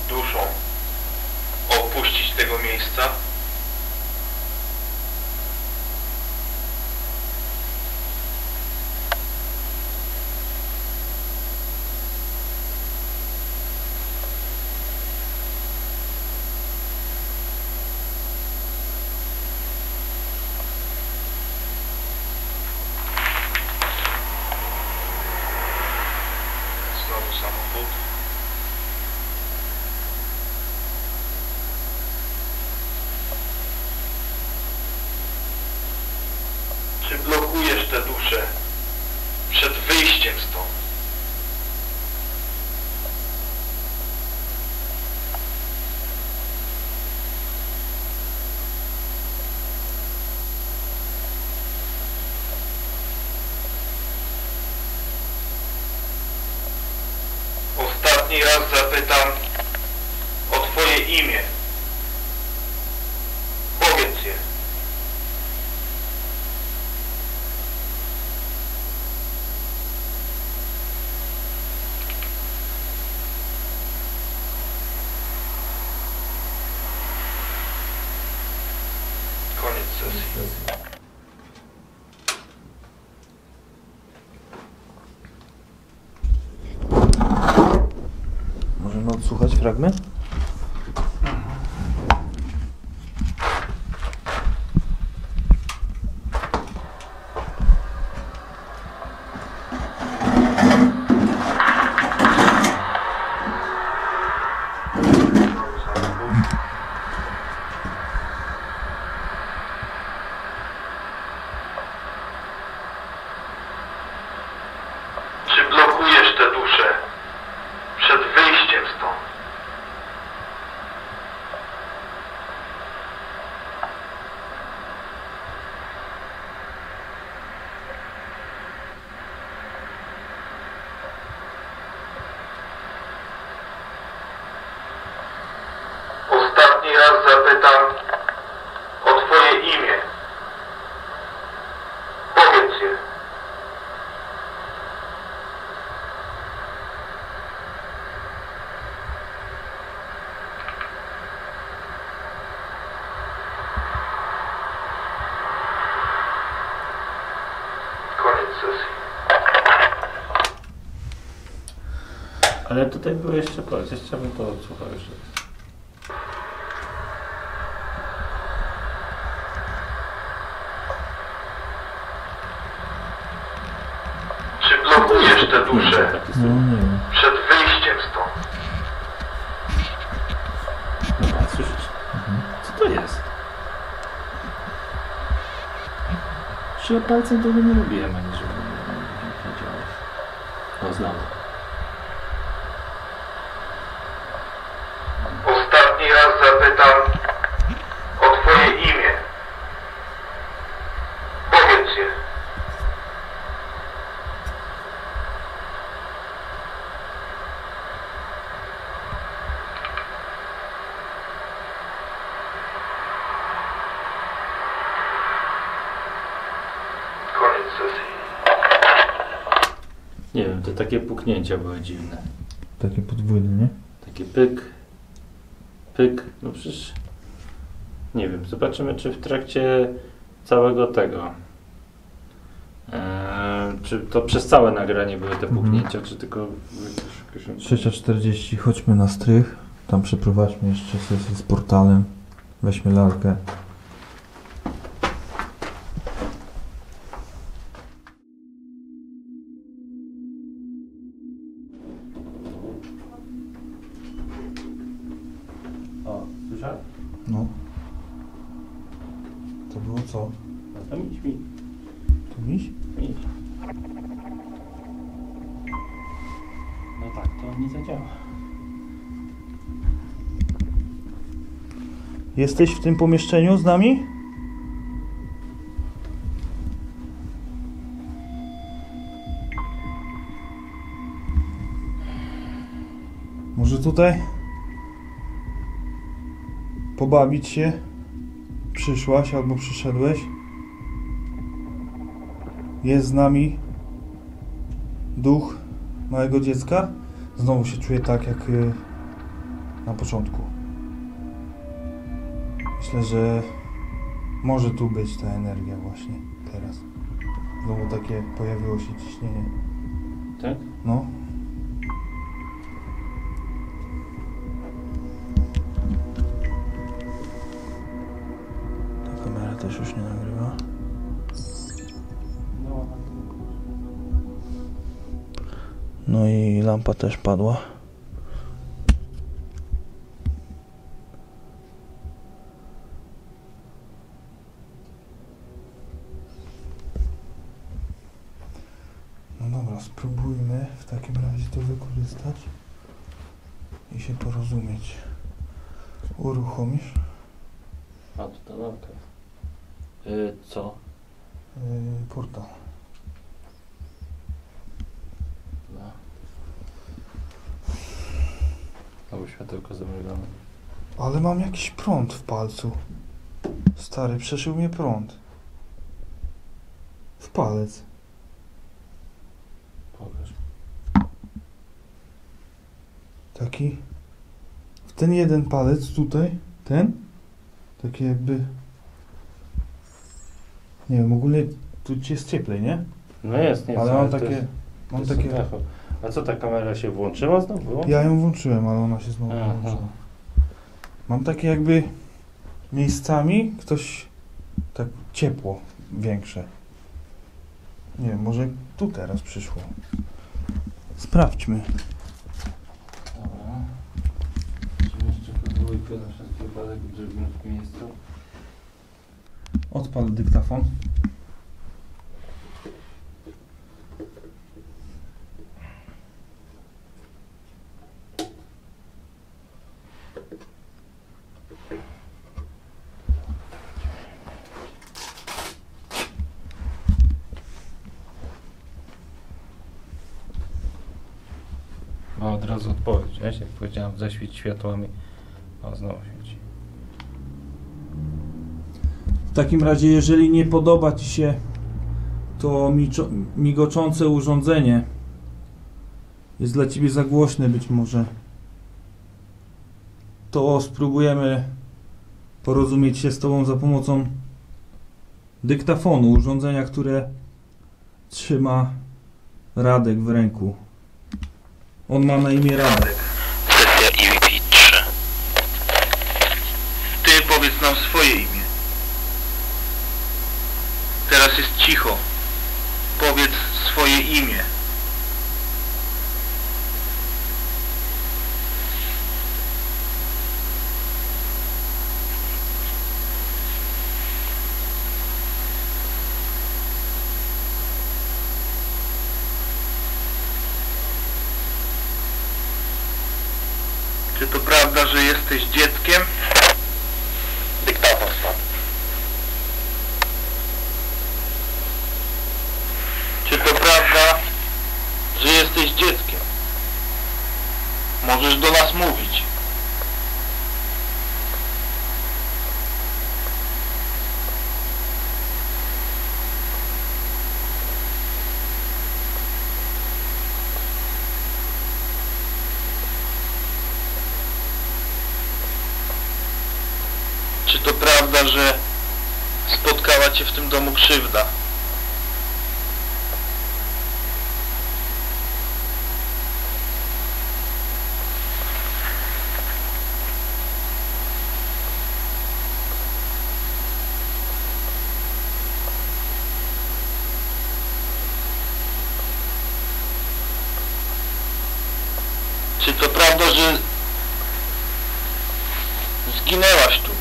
duszom opuścić tego miejsca? Znowu samochód. Czy blokujesz te dusze przed wyjściem stąd? Ostatni raz zapytam o Twoje imię. Powiedz je. Koniec sesji. Możemy odsłuchać fragment? Czy blokujesz te dusze przed wyjściem stąd? Ostatni raz zapytam o Twoje imię. Powiedz je. Koniec sesji. Ale tutaj było jeszcze, powiedz, jeszcze bym to odsłuchał jeszcze. Czy blokujesz te dusze Taki No symbol. nie wiem. przed wyjściem stąd? Dobra, słyszysz? Co to jest? Czy ja palcem tego nie robiłem, ani żeby nie działo. O, znam. Ostatni raz zapytam o Twoje imię. Powiedz je. Koniec sesji. Nie wiem, te takie puknięcia były dziwne. Takie podwójne, nie? Taki pyk, pyk, no przecież nie wiem, zobaczymy czy w trakcie całego tego, eee, czy to przez całe nagranie były te Mhm. puknięcia, czy tylko w jakimś- 3.40, chodźmy na strych. Tam przeprowadźmy jeszcze sesję z portalem. Weźmy lalkę. Jesteś w tym pomieszczeniu z nami? Może tutaj pobawić się? Przyszłaś albo przyszedłeś? Jest z nami duch małego dziecka? Znowu się czuję tak jak y, na początku. Myślę, że może tu być ta energia właśnie teraz. Znowu takie pojawiło się ciśnienie. Tak? No. Ta kamera też już nie nagrywa. No, No i lampa też padła. No dobra, spróbujmy w takim razie to wykorzystać i się porozumieć. Uruchomisz A tu ta lamka. Y, co? yy, portal. No. Albo światełko zamrożone. Ale mam jakiś prąd w palcu. Stary, przeszył mnie prąd. W palec. Pokaż. Taki. W ten jeden palec tutaj, ten. Taki jakby. Nie wiem, ogólnie tu ci jest cieplej, nie? No jest, nie Ale mam takie. jest- Mam takie. A co ta kamera się włączyła znowu? Ja ją włączyłem, ale ona się znowu Aha. włączyła. Mam takie jakby miejscami ktoś tak ciepło większe. Nie wiem, może tu teraz przyszło. Sprawdźmy. Dobra. Czy jeszcze podwójkę na wszelki wypadek w miejscu? Odpal dyktafon. Ma od razu odpowiedź, wiesz? Jak powiedziałem, zaświeć światłami. O, znowu świeci. W takim razie, jeżeli nie podoba Ci się to migoczące urządzenie, jest dla Ciebie za głośne być może, to spróbujemy porozumieć się z Tobą za pomocą dyktafonu, urządzenia, które trzyma Radek w ręku. On ma na imię Radek. Sesja EVP 3. Ty powiedz nam swoje imię. Teraz jest cicho. Powiedz swoje imię. Czy to prawda, że jesteś dzieckiem? Dyktafon spadł. Czy to prawda, że jesteś dzieckiem? Możesz do nas mówić. Czy że spotkała cię w tym domu krzywda? Czy to prawda, że zginęłaś tu?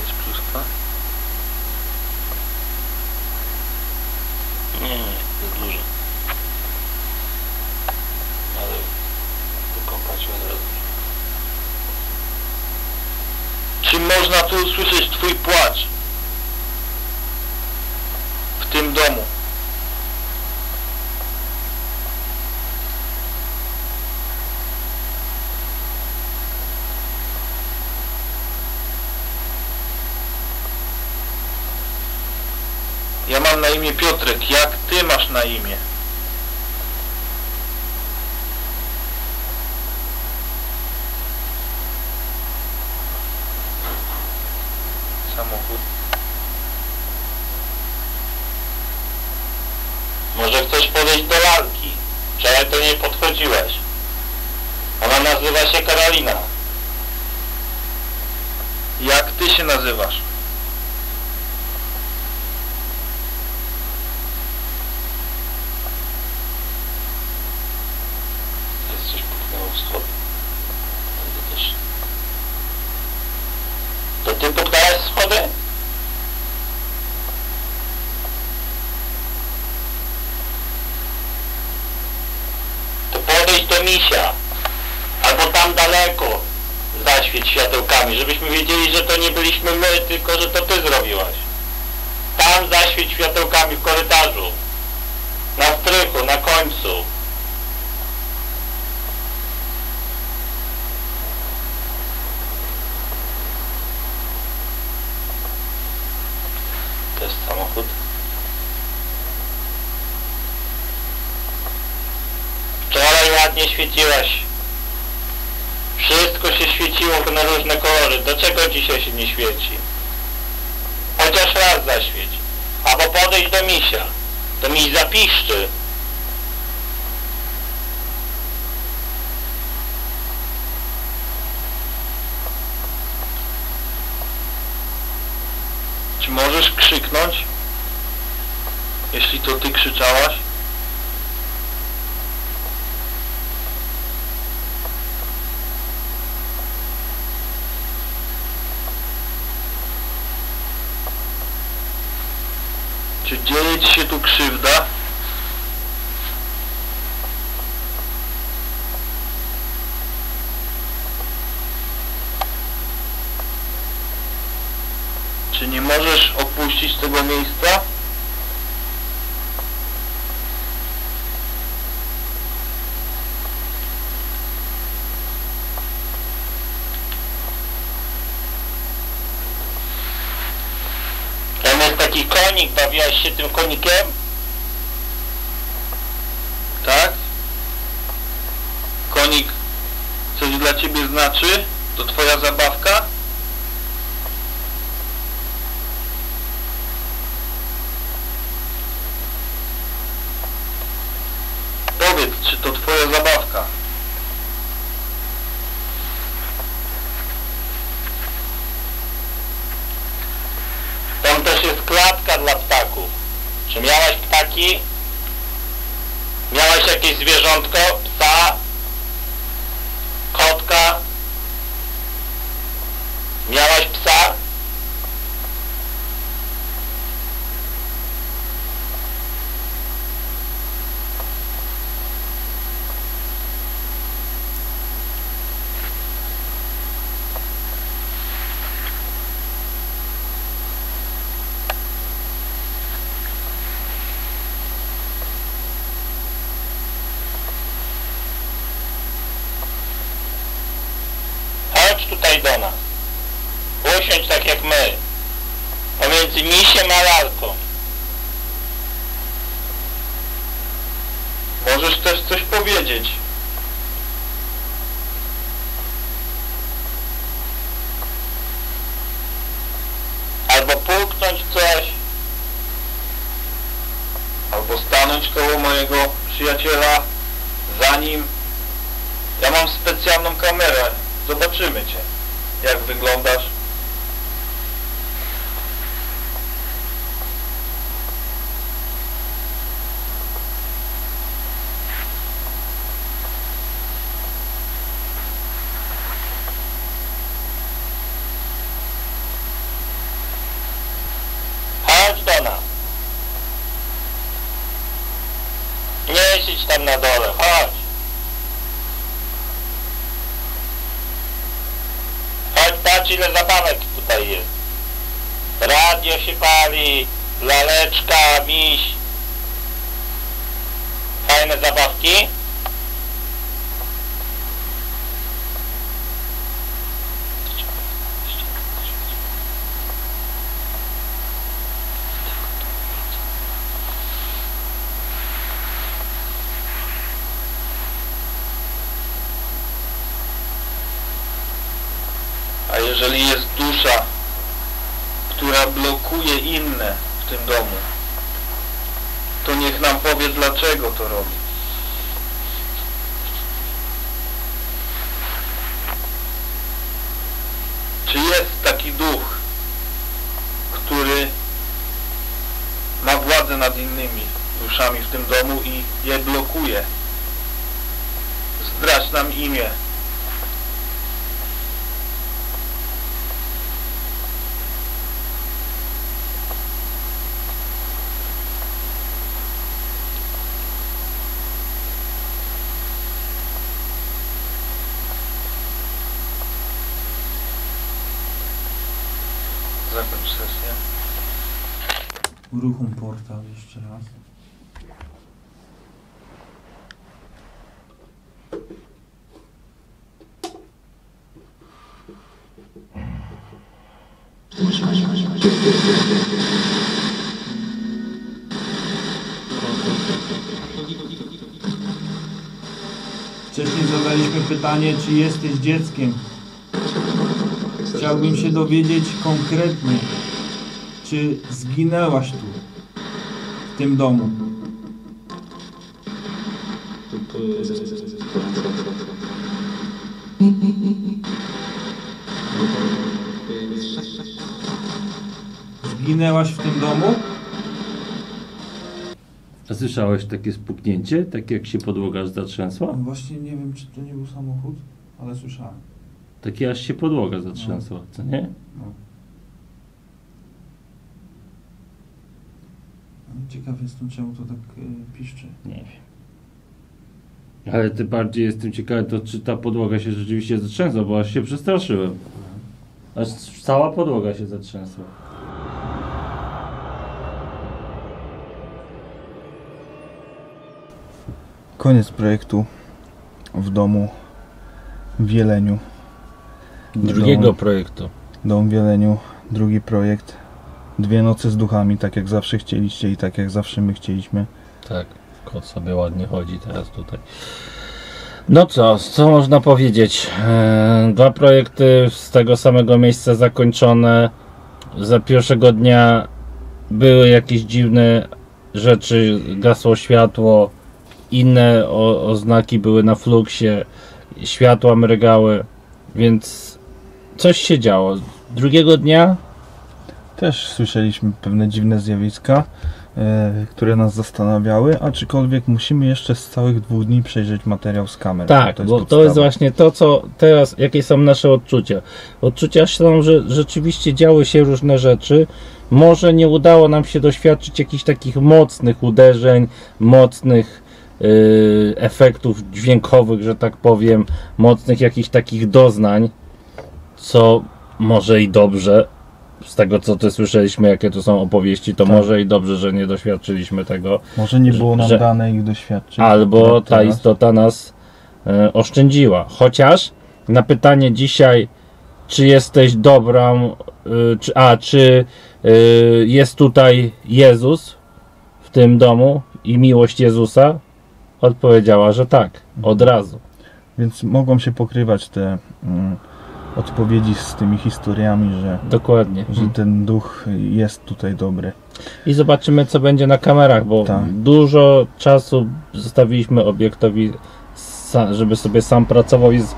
Jest pluskwa? Czy można tu usłyszeć Twój płacz? W tym domu. Ja mam na imię Piotrek. Jak Ty masz na imię? Chcesz podejść do lalki? Wczoraj to nie podchodziłeś. Ona nazywa się Karolina. Jak ty się nazywasz? Coś. To ty puknąłeś schody? To podejdź do misia. Albo tam daleko. Zaświeć światełkami, żebyśmy wiedzieli, że to nie byliśmy my, tylko że to ty zrobiłaś. Tam zaświeć światełkami w korytarzu. Na strychu, na końcu. To jest samochód. Wczoraj ładnie świeciłaś. Wszystko się świeciło na różne kolory. Dlaczego dzisiaj się nie świeci? Chociaż raz zaświeć. Albo podejdź do misia. To miś zapiszczy. Czy możesz Jeśli to ty krzyczałaś? Czy dzieje ci się tu krzywda? Czy nie opuścić tego miejsca? Tam jest taki konik, bawiłaś się tym konikiem? Tak? Konik coś dla ciebie znaczy? To twoja zabawka? Denise Amaral. Tam na dole. Chodź. Chodź, patrz ile zabawek tutaj jest. Radio się pali, laleczka, miś. Fajne zabawki. A jeżeli jest dusza, która blokuje inne w tym domu, to niech nam powie dlaczego to robi. Czy jest taki duch, który ma władzę nad innymi duszami w tym domu i je blokuje? Zdradź nam imię. Zakończ sesję. Uruchom portal jeszcze raz. Wcześniej zadaliśmy pytanie, czy jesteś dzieckiem. Chciałbym się dowiedzieć konkretnie, czy zginęłaś tu, w tym domu. Zginęłaś w tym domu? A słyszałeś takie spuknięcie? Tak jak się podłoga zatrzęsła? Właśnie nie wiem, czy to nie był samochód, ale słyszałem. Takie aż się podłoga zatrzęsła, co nie? No. Ciekaw jestem, czemu to tak y, piszczy. Nie wiem. Ale ty bardziej jestem ciekawy, to czy ta podłoga się rzeczywiście zatrzęsła, bo aż się przestraszyłem. Aż cała podłoga się zatrzęsła. Koniec projektu w domu w Wieleniu. Drugiego Dom, projektu. dom w Wieleniu, drugi projekt. Dwie noce z duchami, tak jak zawsze chcieliście i tak jak zawsze my chcieliśmy. Tak, kot sobie ładnie chodzi teraz tutaj. No co, co można powiedzieć? Eee, Dwa projekty z tego samego miejsca zakończone. Za pierwszego dnia były jakieś dziwne rzeczy, gasło światło, inne o, oznaki były na fluksie, światła mrygały, więc coś się działo. Drugiego dnia Też słyszeliśmy pewne dziwne zjawiska, e, które nas zastanawiały, aczkolwiek musimy jeszcze z całych dwóch dni przejrzeć materiał z kamer. Tak, jest bo to podstawa. jest właśnie to, co teraz, jakie są nasze odczucia. Odczucia są, że rzeczywiście działy się różne rzeczy. Może nie udało nam się doświadczyć jakichś takich mocnych uderzeń, mocnych yy, efektów dźwiękowych, że tak powiem, mocnych jakichś takich doznań, co może i dobrze. Z tego, co ty słyszeliśmy, jakie to są opowieści, to Tak. może i dobrze, że nie doświadczyliśmy tego. Może nie było nam że- dane ich doświadczyć. Albo ta istota nas e, oszczędziła. Chociaż na pytanie dzisiaj, czy jesteś dobrą, y, czy, a czy y, jest tutaj Jezus w tym domu i miłość Jezusa, odpowiedziała, że tak, od razu. Więc mogą się pokrywać te mm, odpowiedzi z tymi historiami, że, Dokładnie. że ten duch jest tutaj dobry. I zobaczymy, co będzie na kamerach, bo Tak. dużo czasu zostawiliśmy obiektowi, żeby sobie sam pracował. Jest,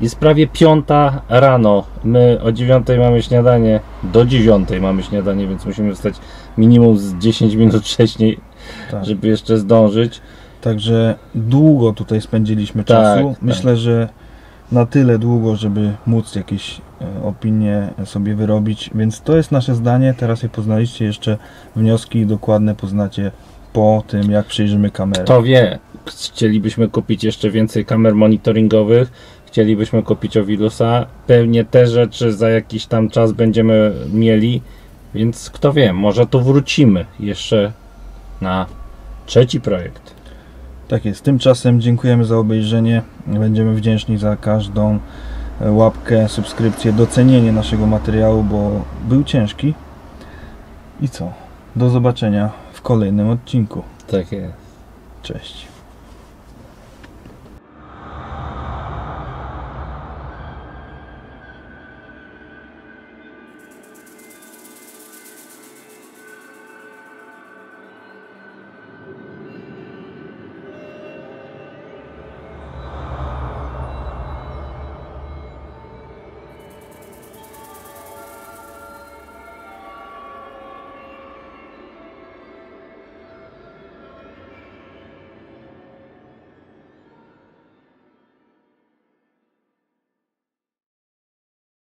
jest prawie piąta rano. My o dziewiątej mamy śniadanie, do dziewiątej mamy śniadanie, więc musimy wstać minimum z 10 minut wcześniej, Tak. żeby jeszcze zdążyć. Także długo tutaj spędziliśmy Tak, czasu. tak. Myślę, że na tyle długo, żeby móc jakieś e, opinie sobie wyrobić. Więc to jest nasze zdanie. Teraz je poznaliście jeszcze wnioski dokładne poznacie po tym, jak przejrzymy kamerę. Kto wie, chcielibyśmy kupić jeszcze więcej kamer monitoringowych. chcielibyśmy kupić Owilusa. Pewnie te rzeczy za jakiś tam czas będziemy mieli, więc kto wie, może tu wrócimy jeszcze na trzeci projekt. Tak jest. Tymczasem dziękujemy za obejrzenie. Będziemy wdzięczni za każdą e, łapkę, subskrypcję, docenienie naszego materiału, bo był ciężki. I co? Do zobaczenia w kolejnym odcinku. Tak jest. Cześć.